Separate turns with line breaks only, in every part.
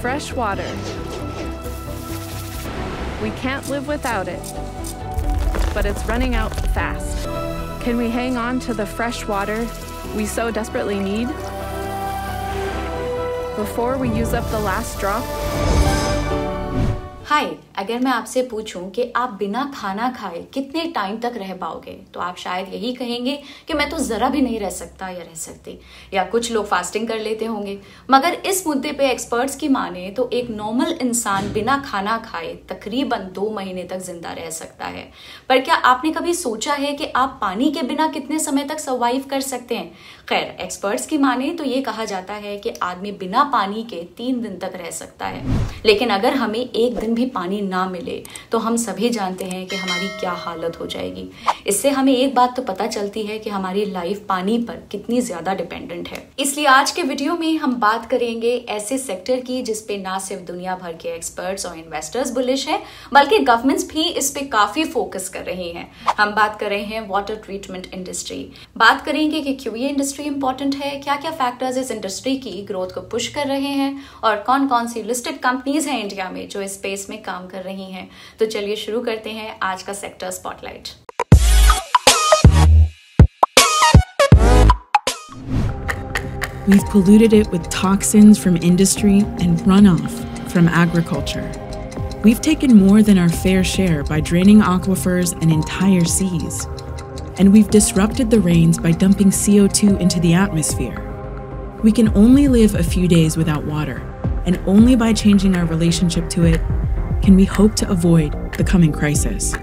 Fresh water. We can't live without it, but it's running out fast. Can we hang on to the fresh water we so desperately need before we use up the last drop?
हाय, अगर मैं आपसे पूछूँ कि आप बिना खाना खाए कितने टाइम तक रह पाओगे तो आप शायद यही कहेंगे कि मैं तो ज़रा भी नहीं रह सकता या रह सकती, या कुछ लोग फास्टिंग कर लेते होंगे। मगर इस मुद्दे पे एक्सपर्ट्स की माने तो एक नॉर्मल इंसान बिना खाना खाए तकरीबन दो महीने तक ज़िंदा रह सकता है। पर क्या आपने कभी सोचा है कि आप पानी के बिना कितने समय तक सर्वाइव कर सकते हैं? खैर एक्सपर्ट्स की माने तो ये कहा जाता है कि आदमी बिना पानी के तीन दिन तक रह सकता है। लेकिन अगर हमें एक दिन भी पानी ना मिले तो हम सभी जानते हैं कि हमारी क्या हालत हो जाएगी। इससे हमें एक बात तो पता चलती है कि हमारी लाइफ पानी पर कितनी ज़्यादा डिपेंडेंट है। इसलिए आज के वीडियो में हम बात करेंगे ऐसे सेक्टर की जिसपे ना सिर्फ़ दुनिया भर के एक्सपर्ट्स और इन्वेस्टर्स बुलिश है, बल्कि गवर्नमेंट्स भी इस पे काफ़ी फोकस कर रहे हैं। हम बात कर रहे हैं वाटर ट्रीटमेंट इंडस्ट्री बात करेंगे कि क्यों ये इंडस्ट्री इंपॉर्टेंट है क्या क्या फैक्टर्स इस इंडस्ट्री की ग्रोथ को पुश कर रहे हैं, और कौन कौन सी लिस्टेड कंपनीज़ हैं इंडिया में जो इस स्पेस में काम कर रही हैं तो चलिए शुरू करते हैं आज का sector spotlight
We've polluted it with toxins from industry and runoff from agriculture. We've taken more than our fair share by draining aquifers and entire seas. And we've disrupted the rains by dumping CO2 into the atmosphere. We can only live a few days without water, and only by changing our relationship to it can we hope to avoid the coming crisis.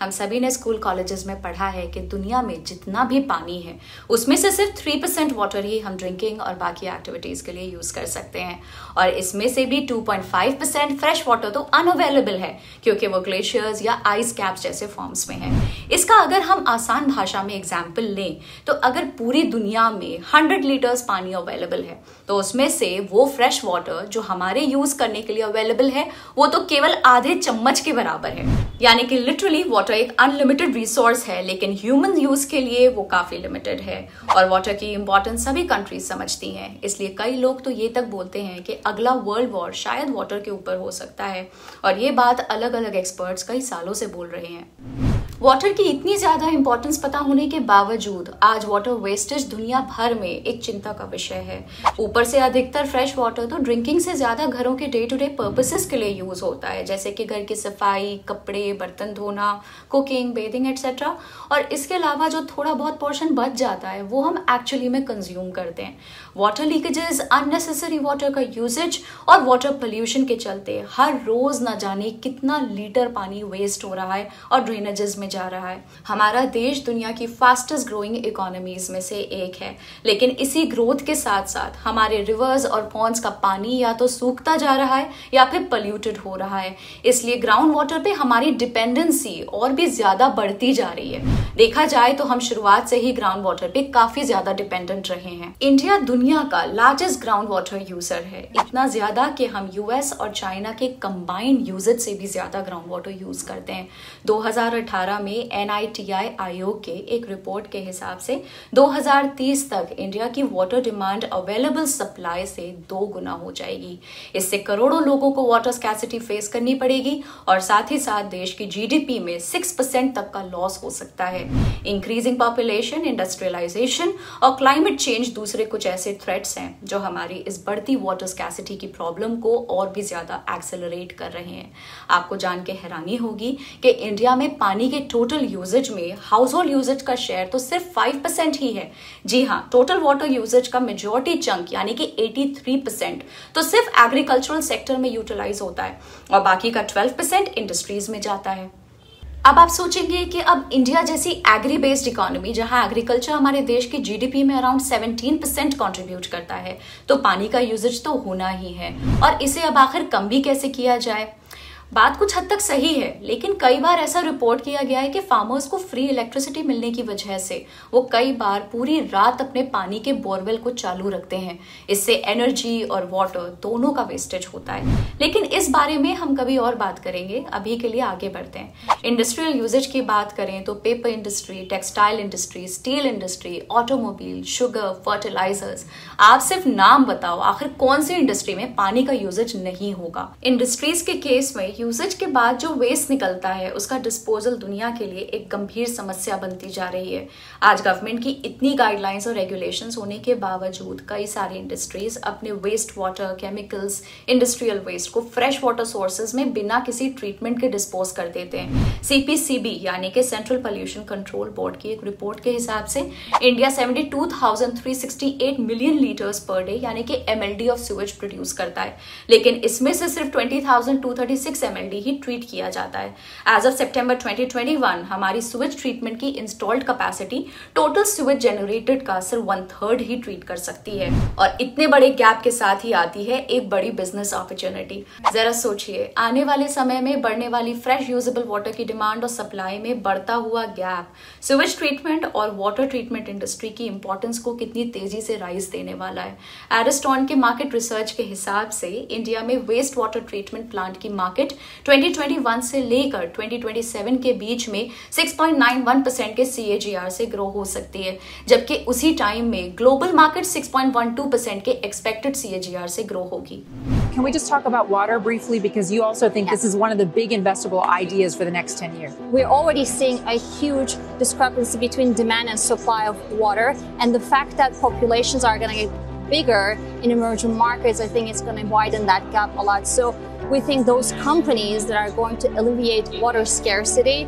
हम सभी ने school colleges में पढ़ा है कि दुनिया में जितना भी पानी है, उसमें से सिर्फ़ थ्री परसेंट वाटर ही हम ड्रिंकिंग और बाकी एक्टिविटीज़ के लिए यूज़ कर सकते हैं। और इसमें से भी 2.5 परसेंट फ्रेश वाटर तो अनअवेलेबल है, क्योंकि वो ग्लेशियर्स या आइस कैप्स जैसे फॉर्म्स में है। इसका अगर हम आसान भाषा में एग्ज़ाम्पल लें तो अगर पूरी दुनिया में हंड्रेड लीटर्स पानी अवेलेबल है तो उसमें से वो फ्रेश वाटर जो हमारे यूज़ करने के लिए अवेलेबल है, वो तो केवल आधे चम्मच के बराबर है। यानी कि लिटरली वाटर वाटर एक अनलिमिटेड रिसोर्स है, लेकिन ह्यूमन यूज़ के लिए वो काफ़ी लिमिटेड है और वाटर की इंपॉर्टेंस सभी कंट्रीज़ समझती हैं। इसलिए कई लोग तो ये तक बोलते हैं कि अगला वर्ल्ड वॉर शायद वाटर के ऊपर हो सकता है और ये बात अलग अलग एक्सपर्ट्स कई सालों से बोल रहे हैं। वाटर की इतनी ज़्यादा इंपॉर्टेंस पता होने के बावजूद आज वाटर वेस्टेज दुनिया भर में एक चिंता का विषय है। ऊपर से अधिकतर फ्रेश वाटर तो ड्रिंकिंग से ज़्यादा घरों के डे टू डे पर्पसेस के लिए यूज़ होता है, जैसे कि घर की सफ़ाई, कपड़े, बर्तन धोना कुकिंग बेदिंग एटसेट्रा और इसके अलावा जो थोड़ा बहुत पोर्शन बच जाता है, वो हम एक्चुअली में कंज्यूम करते हैं। वाटर लीकेजेस अननेसेसरी वाटर का यूजेज और वाटर पोल्यूशन के चलते हर रोज न जाने कितना लीटर पानी वेस्ट हो रहा है और ड्रेनेजेस में जा रहा है। हमारा देश दुनिया की फास्टेस्ट ग्रोइंग इकोनॉमीज में से एक है। लेकिन इसी ग्रोथ के साथ साथ हमारे रिवर्स और पॉन्स का पानी या तो सूखता जा रहा है या फिर पोल्यूटेड हो रहा है। इसलिए ग्राउंड वाटर पे हमारी डिपेंडेंसी और भी ज़्यादा बढ़ती जा रही है। देखा जाए तो हम शुरुआत से ही ग्राउंड वाटर पे काफ़ी ज़्यादा डिपेंडेंट रहे हैं। इंडिया दुनिया का लार्जेस्ट ग्राउंड वाटर यूज़र है। इतना ज़्यादा कि हम यूएस और चाइना के कंबाइंड यूजेज से भी ज़्यादा ग्राउंड वाटर यूज़ करते हैं। 2018 में NITI आयोग के एक रिपोर्ट के हिसाब से 2030 तक इंडिया की वाटर डिमांड अवेलेबल सप्लाई से दो गुना हो जाएगी। इससे करोड़ों लोगों को वाटर स्कैसिटी फेस करनी पड़ेगी और साथ ही साथ देश की जीडीपी में सिक्स परसेंट तक का लॉस हो सकता है। इंक्रीजिंग पॉपुलेशन इंडस्ट्रियलाइजेशन और क्लाइमेट चेंज दूसरे कुछ ऐसे थ्रेट्स हैं जो हमारी इस बढ़ती वाटर स्कैसिटी की प्रॉब्लम को और भी ज़्यादा एक्सेलरेट कर रहे हैं। आपको जान के हैरानी होगी कि इंडिया में पानी के टोटल यूजेज में हाउस होल्ड यूजेज का शेयर तो सिर्फ़ फाइव परसेंट ही है। जी हाँ टोटल वाटर यूजेज का मेजोरिटी चंक यानी कि 83 परसेंट तो सिर्फ़ एग्रीकल्चरल सेक्टर में यूटिलाइज होता है और बाकी का 12 परसेंट इंडस्ट्रीज़ में जाता है। अब आप सोचेंगे कि अब इंडिया जैसी एग्री बेस्ड इकोनॉमी जहाँ एग्रीकल्चर हमारे देश की जीडीपी में अराउंड 17 परसेंट कॉन्ट्रीब्यूट करता है तो पानी का यूजेज तो होना ही है। और इसे अब आखिर कम भी कैसे किया जाए? बात कुछ हद तक सही है, लेकिन कई बार ऐसा रिपोर्ट किया गया है कि फार्मर्स को फ्री इलेक्ट्रिसिटी मिलने की वजह से वो कई बार पूरी रात अपने पानी के बोरवेल को चालू रखते हैं। इससे एनर्जी और वाटर दोनों का वेस्टेज होता है। लेकिन इस बारे में हम कभी और बात करेंगे, अभी के लिए आगे बढ़ते हैं। इंडस्ट्रियल यूजेज की बात करें तो paper industry textile industry steel industry automobile sugar fertilisers आप सिर्फ़ नाम बताओ, आखिर कौन सी इंडस्ट्री में पानी का यूजेज नहीं होगा? इंडस्ट्रीज़ के केस में यूजेज के बाद जो वेस्ट निकलता है उसका डिस्पोजल दुनिया के लिए एक गंभीर समस्या बनती जा रही है। आज गवर्नमेंट की इतनी गाइडलाइंस और रेगुलेशंस होने के बावजूद कई सारी इंडस्ट्रीज़ अपने waste water chemicals industrial waste को फ्रेश वाटर सोर्सेज में बिना किसी ट्रीटमेंट के डिस्पोज कर देते हैं। सीपीसीबी यानी कि सेंट्रल पोल्यूशन कंट्रोल बोर्ड की एक रिपोर्ट के हिसाब से India seventy million litres per day यानी कि एमएलडी ऑफ़ सीवेज प्रोड्यूस करता है। लेकिन इसमें से सिर्फ़ 20,236 एमएलडी ही ट्रीट किया जाता है। एज ऑफ़ सितंबर 2021 हमारी स्विच ट्रीटमेंट की installed capacity total sewage generated का सिर्फ़ वन थर्ड ही ट्रीट कर सकती है। और इतने बड़े गैप के साथ ही आती है एक बड़ी बिज़नेस अपॉर्चुनिटी जरा सोचिए, आने वाले समय में बढ़ने वाली फ्रेश यूजेबल वाटर की डिमांड और सप्लाई में बढ़ता हुआ गैप स्विच ट्रीटमेंट और वाटर ट्रीटमेंट इंडस्ट्री की इंपॉर्टेंस को कितनी तेज़ी से राइज देने वाला है। एरिस्टॉन के मार्केट रिसर्च के हिसाब से इंडिया में वेस्ट वाटर ट्रीटमेंट प्लांट की मार्केट 2021 से लेकर 2027 के बीच में 6.91 परसेंट के सीएजीआर से ग्रो हो सकती है जबकि उसी टाइम में ग्लोबल मार्केट 6.12 परसेंट के एक्सपेक्टेड सीएजीआर से ग्रो होगी
Can we just talk about water briefly because you also think this is one of the big investable ideas for the next 10 years?
We're already seeing a huge discrepancy between demand and supply of water and the fact that populations are going to get bigger in emerging markets I think is going to widen that gap a lot. So we think those companies that are going to alleviate water scarcity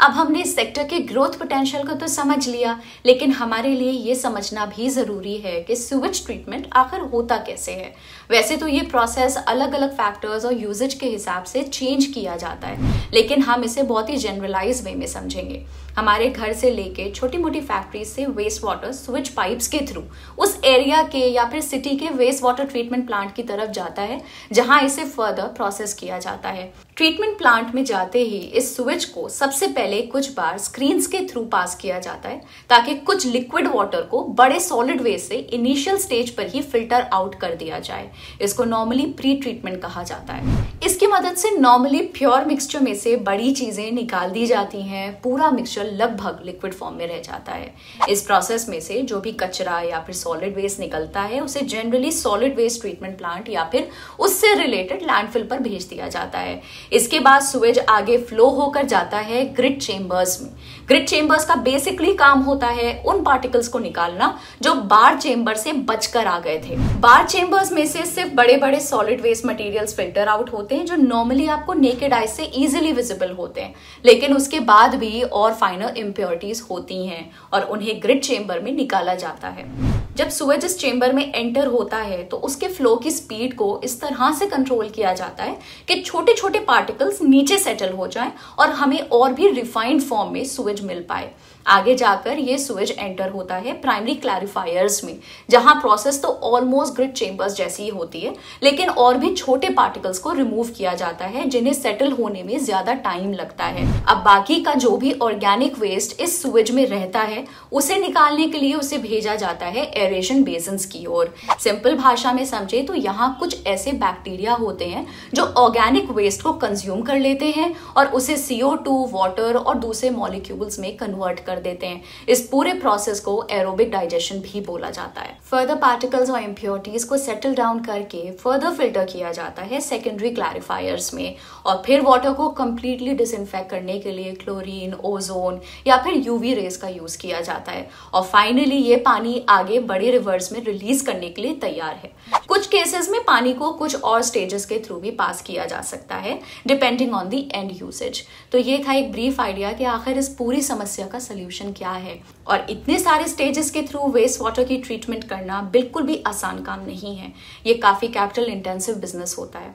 अब हमने sector के growth potential को तो समझ लिया, लेकिन हमारे लिए ये समझना भी ज़रूरी है कि सुविच ट्रीटमेंट आखिर होता कैसे है। वैसे तो ये प्रोसेस अलग अलग फैक्टर्स और यूजेज के हिसाब से चेंज किया जाता है, लेकिन हम इसे बहुत ही जनरलाइज वे में समझेंगे। हमारे घर से लेके छोटी मोटी फैक्ट्री से वेस्ट वाटर स्विच पाइप्स के थ्रू उस एरिया के या फिर सिटी के वेस्ट वाटर ट्रीटमेंट प्लांट की तरफ़ जाता है, जहाँ इसे फर्दर प्रोसेस किया जाता है। ट्रीटमेंट प्लांट में जाते ही इस स्विच को सबसे पहले कुछ बार स्क्रीन के थ्रू पास किया जाता है, ताकि कुछ लिक्विड वाटर को बड़े सॉलिड वे से इनिशियल स्टेज पर ही फ़िल्टर आउट कर दिया जाए। इसको नॉर्मली प्री ट्रीटमेंट कहा जाता है। इसकी मदद से नॉर्मली प्योर मिक्सचर में से बड़ी चीज़ें निकाल दी जाती हैं। पूरा मिक्सचर लगभग लिक्विड फॉर्म में रह जाता है। इस प्रोसेस में से जो भी कचरा या फिर सॉलिड वेस्ट निकलता है, उसे generally solid waste treatment plant या फिर उससे रिलेटेड लैंडफिल पर भेज दिया जाता है। इसके बाद सुवेज आगे फ्लो होकर जाता है ग्रिड चेम्बर्स में। ग्रिड चेम्बर्स का बेसिकली काम होता है उन पार्टिकल्स को निकालना जो बार चेम्बर से बचकर आ गए थे। बार चेम्बर्स में से सिर्फ़ बड़े बड़े solid waste materials filter out होते हैं जो नॉर्मली आपको नेकेड आई से इजिली विजिबल होते हैं। लेकिन उसके बाद भी और फाइनल इम्प्योरिटीज होती हैं और उन्हें ग्रिड चेम्बर में निकाला जाता है। जब सुवेज इस चेंबर में एंटर होता है तो उसके फ्लो की स्पीड को इस तरह से कंट्रोल किया जाता है कि छोटे छोटे पार्टिकल्स नीचे सेटल हो जाएँ और हमें और भी रिफाइंड फॉर्म में सुवेज मिल पाए। आगे जाकर ये सुवेज एंटर होता है प्राइमरी क्लैरिफायर्स में, जहाँ प्रोसेस तो ऑलमोस्ट ग्रिड चेम्बर्स जैसी ही होती है, लेकिन और भी छोटे पार्टिकल्स को रिमूव किया जाता है, जिन्हें सेटल होने में ज़्यादा टाइम लगता है। अब बाकी का जो भी ऑर्गेनिक वेस्ट इस सुवेज में रहता है, उसे निकालने के लिए उसे भेजा जाता है एरेशन बेसन की ओर। सिंपल भाषा में समझे तो यहाँ कुछ ऐसे बैक्टीरिया होते हैं, जो ऑर्गेनिक वेस्ट को कंज्यूम कर लेते हैं, और उसे सीओ टू वाटर और दूसरे मॉलिक्यूल्स में कन्वर्ट कर देते हैं। इस पूरे प्रोसेस को एरोबिक डाइजेशन भी बोला जाता है। फर्दर पार्टिकल्स और इम्प्योरिटीज को सेटल डाउन करके फर्दर फ़िल्टर किया जाता है सेकेंडरी क्लैरिफायर्स में। और फिर वाटर को कंप्लीटली डिसइंफेक्ट करने के लिए क्लोरीन ओजोन या फिर यूवी रेस का यूज़ किया जाता है। और फाइनली ये पानी आगे बड़े रिवर्स में रिलीज़ करने के लिए तैयार है। केसेस में पानी को कुछ और स्टेजेस के थ्रू भी पास किया जा सकता है depending on the end usage तो ये था एक ब्रीफ आइडिया कि आखिर इस पूरी समस्या का सोल्यूशन क्या है। और इतने सारे स्टेजेस के थ्रू वेस्ट वाटर की ट्रीटमेंट करना बिल्कुल भी आसान काम नहीं है। ये काफ़ी कैपिटल इंटेंसिव बिज़नेस होता है।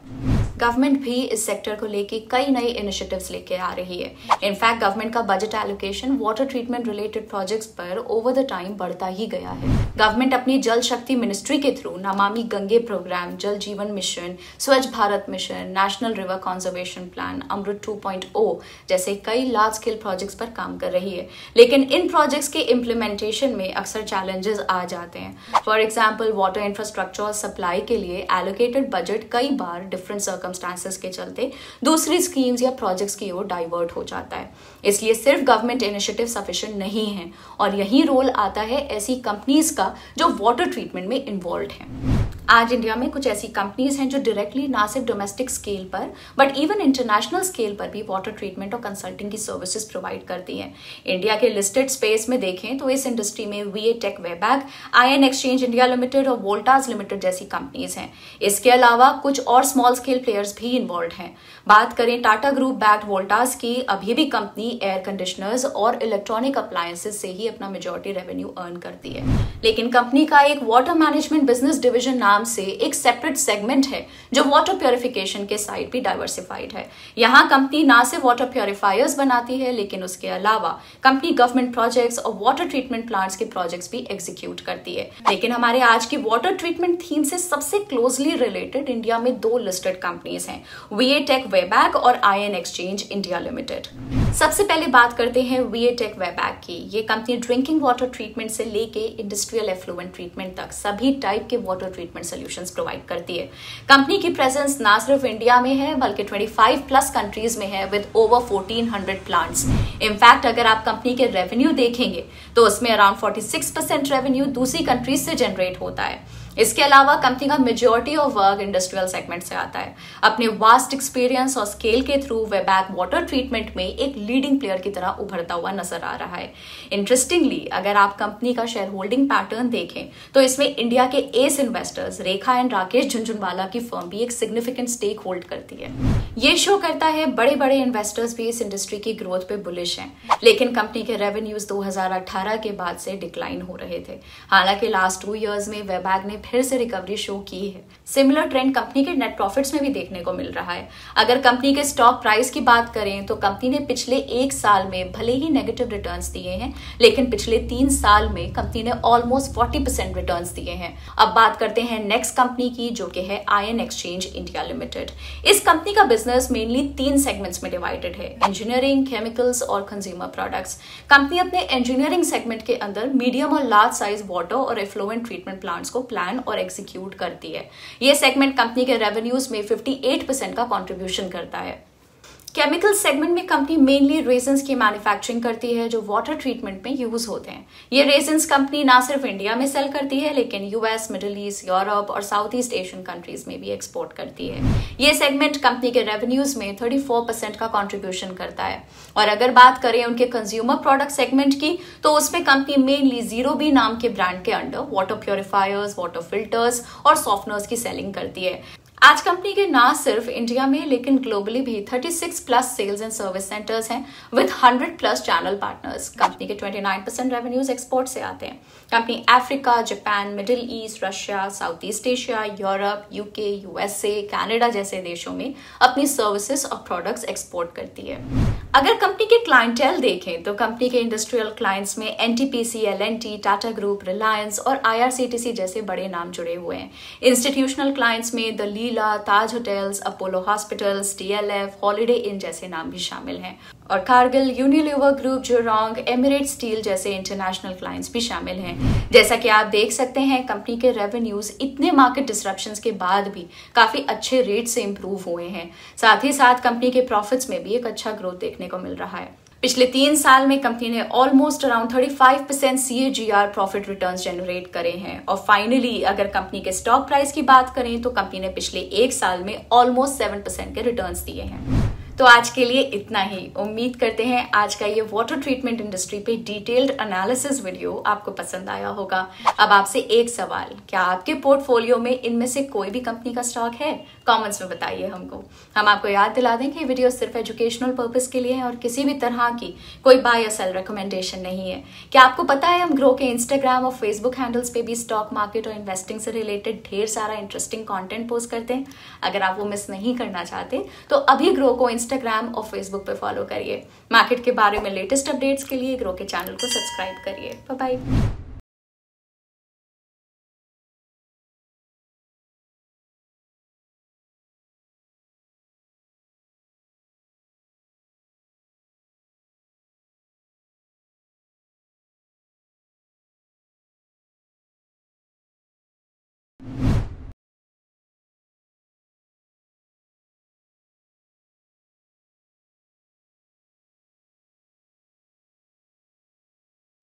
गवर्नमेंट भी इस सेक्टर को लेके कई नए इनिशिएटिव्स लेके आ रही है। इनफैक्ट गवर्नमेंट का budget allocation water treatment related projects पर ओवर द टाइम बढ़ता ही गया है। गवर्नमेंट अपनी जल शक्ति मिनिस्ट्री के through Namami Gange programme Jal Jeevan mission Swachh Bharat mission national river conservation plan Amrut 2.0 जैसे कई लार्ज स्केल प्रोजेक्ट्स पर काम कर रही है। लेकिन इन प्रोजेक्ट्स के इम्प्लीमेंटेशन में अक्सर चैलेंजेस आ जाते हैं। फॉर एग्ज़ाम्पल वाटर इंफ्रास्ट्रक्चर और सप्लाई के लिए एलोकेटेड बजट कई बार डिफरेंट सर्कमस्टांसिस के चलते दूसरी स्कीम्स या प्रोजेक्ट्स की ओर डाइवर्ट हो जाता है। इसलिए सिर्फ़ गवर्नमेंट इनिशिएटिव सफिशिएंट नहीं है। और यही रोल आता है ऐसी कंपनीज़ का जो वाटर ट्रीटमेंट में इन्वॉल्व है। आज इंडिया में कुछ ऐसी कंपनीज़ हैं जो डायरेक्टली ना सिर्फ़ डोमेस्टिक स्केल पर बट इवन इंटरनेशनल स्केल पर भी वाटर ट्रीटमेंट और कंसल्टिंग की सर्विसेज़ प्रोवाइड करती हैं। इंडिया के लिस्टेड स्पेस में देखें तो इस इंडस्ट्री में V A tech Wabag ion exchange India limited और वोल्टाज लिमिटेड जैसी कंपनीज़ हैं। इसके अलावा कुछ और स्मॉल स्केल प्लेयर्स भी इन्वॉल्व हैं। बात करें टाटा ग्रुप बैक्ड वोल्टाज की, अभी भी कंपनी एयर कंडीशनर्स और इलेक्ट्रॉनिक अप्लायंसेज से ही अपना मेजोरिटी रेवेन्यू अर्न करती है। लेकिन कंपनी का एक वाटर मैनेजमेंट बिज़नेस डिविजन नाम से एक सेपरेट सेगमेंट है, जो वाटर प्योरिफिकेशन के साइड भी डाइवर्सिफाइड है। यहाँ कंपनी ना सिर्फ़ वाटर प्योरिफायर्स बनाती है, लेकिन उसके अलावा कंपनी गवर्नमेंट प्रोजेक्ट्स और वाटर ट्रीटमेंट प्लांट्स के प्रोजेक्ट्स भी एग्जीक्यूट करती है। लेकिन हमारे आज की वाटर ट्रीटमेंट थीम से सबसे क्लोजली रिलेटेड इंडिया में दो लिस्टेड कंपनीज़ हैं वी टेक वेबैक और ion exchange India limited सबसे पहले बात करते हैं वी टेक वेबैक की। ये कंपनी ड्रिंकिंग वाटर ट्रीटमेंट से लेके इंडस्ट्रियल एफ्लुएंट ट्रीटमेंट तक सभी टाइप के वाटर ट्रीटमेंट सोल्यूशंस प्रोवाइड करती है। कंपनी की प्रेजेंस ना सिर्फ़ इंडिया में है, बल्कि 25 प्लस कंट्रीज़ में है विद ओवर 1400 प्लांट्स इनफैक्ट अगर आप कंपनी के रेवेन्यू देखेंगे तो उसमें अराउंड 46 परसेंट रेवेन्यू दूसरी कंट्रीज़ से जनरेट होता है। इसके अलावा कंपनी का majority of work industrial segment से आता है। अपने वास्ट एक्सपीरियंस और स्केल के through way back water treatment में एक लीडिंग प्लेयर की तरह उभरता हुआ नज़र आ रहा है। इंटरेस्टिंगली अगर आप कंपनी का शेयर होल्डिंग पैटर्न देखें तो इसमें इंडिया के ace investors Rekha and Rakesh Jhunjhunwala की फर्म भी एक सिग्निफिकेंट स्टेक होल्ड करती है। ये शो करता है बड़े बड़े इन्वेस्टर्स भी इस इंडस्ट्री की ग्रोथ पे बुलिश हैं। लेकिन कंपनी के रेवेन्यूज 2018 के बाद से डिक्लाइन हो रहे थे। हालाँकि लास्ट टू ईयर्स में वेबैग ने फिर से रिकवरी शो की है। सिमिलर ट्रेंड कंपनी के नेट प्रॉफिट्स में भी देखने को मिल रहा है। अगर कंपनी के स्टॉक प्राइस की बात करें तो कंपनी ने पिछले एक साल में भले ही नेगेटिव रिटर्न दिए हैं, लेकिन पिछले तीन साल में कंपनी ने ऑलमोस्ट फोर्टी परसेंट रिटर्न दिए हैं। अब बात करते हैं नेक्स्ट कंपनी की, जो कि है ion exchange India limited इस कंपनी का बिज़नेस मेनली तीन सेगमेंट्स में डिवाइडेड है इंजीनियरिंग केमिकल्स और कंज्यूमर प्रोडक्ट्स कंपनी अपने इंजीनियरिंग सेगमेंट के अंदर मीडियम और लार्ज साइज़ वाटर और एफ्लोएंट ट्रीटमेंट प्लांट्स को प्लान और एग्जीक्यूट करती है। ये सेगमेंट कंपनी के रेवेन्यूज में 58 परसेंट का कॉन्ट्रीब्यूशन करता है। केमिकल सेगमेंट में कंपनी मेनली रेजन्स की मैन्युफैक्चरिंग करती है, जो वाटर ट्रीटमेंट में यूज़ होते हैं। ये रेजन्स कंपनी ना सिर्फ़ इंडिया में सेल करती है, लेकिन यूएस मिडिल ईस्ट यूरोप और साउथ ईस्ट एशियन कंट्रीज़ में भी एक्सपोर्ट करती है। ये सेगमेंट कंपनी के रेवेन्यूज में 34 परसेंट का कॉन्ट्रीब्यूशन करता है। और अगर बात करें उनके कंज्यूमर प्रोडक्ट सेगमेंट की तो उसमें कंपनी मेनली ज़ीरो बी नाम के ब्रांड के under water purifiers water filters और सॉफ्टनर्स की सेलिंग करती है। आज कंपनी के ना सिर्फ़ इंडिया में, लेकिन ग्लोबली भी 36 plus sales and service centres हैं with 100 plus channel partners company के 29 परसेंट रेवेन्यूज एक्सपोर्ट से आते हैं। Company Africa, Japan, middle east, Russia south east Asia, Europe, UK, USA, Canada जैसे देशों में अपनी सर्विसेज़ और प्रोडक्ट्स एक्सपोर्ट करती है। अगर कंपनी के क्लाइंटेल देखें तो कंपनी के इंडस्ट्रियल क्लाइंट्स में NTPC L and T Tata group Reliance और आईआरसीटीसी जैसे बड़े नाम जुड़े हुए हैं। इंस्टीट्यूशनल क्लाइंट्स में the Leela, Taj hotels Apollo hospitals DLF holiday inn जैसे नाम भी शामिल हैं। और Cargill Unilever group Jurong Emirates steel जैसे इंटरनेशनल क्लाइंट्स भी शामिल हैं। जैसा कि आप देख सकते हैं कंपनी के रेवेन्यूज इतने मार्केट डिस्ट्रप्शन के बाद भी काफ़ी अच्छे रेट से इंप्रूव हुए हैं। साथ ही साथ कंपनी के प्रॉफिट्स में भी एक अच्छा ग्रोथ देखने को मिल रहा है। पिछले तीन साल में कंपनी ने almost around 35 percent C G R profit return generate करे हैं। और फाइनली अगर कंपनी के स्टॉक प्राइस की बात करें तो कंपनी ने पिछले एक साल में ऑलमोस्ट सेवन परसेंट के रिटर्न दिए हैं। तो आज के लिए इतना ही। उम्मीद करते हैं आज का ये वाटर ट्रीटमेंट इंडस्ट्री पे डिटेल्ड एनालिसिस वीडियो आपको पसंद आया होगा। अब आपसे एक सवाल, क्या आपके पोर्टफोलियो में इनमें से कोई भी कंपनी का स्टॉक है? कमेंट्स में बताइए हमको। हम आपको याद दिला दें कि वीडियो सिर्फ़ एजुकेशनल पर्पज के लिए है और किसी भी तरह की कोई बाय या सेल रिकमेंडेशन नहीं है। क्या आपको पता है हम ग्रो के इंस्टाग्राम और फेसबुक हैंडल्स पे भी स्टॉक मार्केट और इन्वेस्टिंग से रिलेटेड ढेर सारा इंटरेस्टिंग कॉन्टेंट पोस्ट करते हैं? अगर आप वो मिस नहीं करना चाहते तो अभी ग्रो को इंस्टाग्राम और फेसबुक पर फॉलो करिए। मार्केट के बारे में लेटेस्ट अपडेट्स के लिए ग्रो के चैनल को सब्सक्राइब करिए। Bye